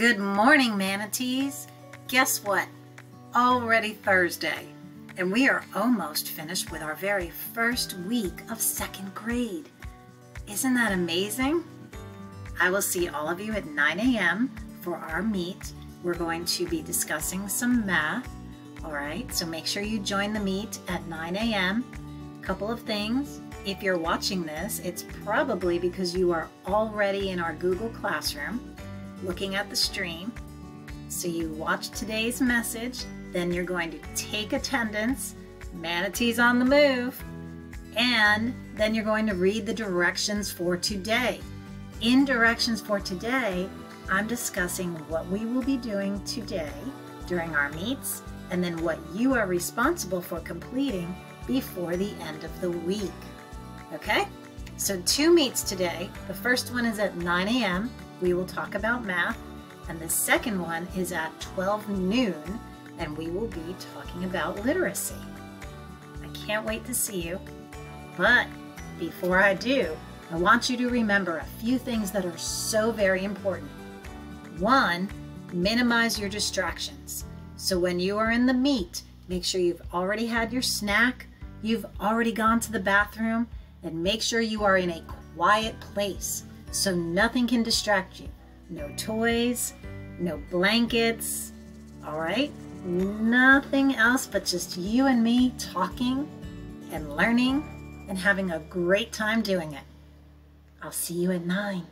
Good morning, manatees. Guess what? Already Thursday, and we are almost finished with our very first week of second grade. Isn't that amazing? I will see all of you at 9 a.m. for our meet. We're going to be discussing some math. All right, so make sure you join the meet at 9 a.m. Couple of things. If you're watching this, it's probably because you are already in our Google Classroom looking at the stream. So you watch today's message, then you're going to take attendance, manatees on the move, and then you're going to read the directions for today. In directions for today, I'm discussing what we will be doing today during our meets and then what you are responsible for completing before the end of the week. Okay? So two meets today. The first one is at 9 a.m. We will talk about math. And the second one is at 12 noon and we will be talking about literacy. I can't wait to see you. But before I do, I want you to remember a few things that are so very important. One, minimize your distractions. So when you are in the meet, make sure you've already had your snack, you've already gone to the bathroom, and make sure you are in a quiet place so nothing can distract you. No toys, no blankets, all right? Nothing else but just you and me talking and learning and having a great time doing it. I'll see you at 9.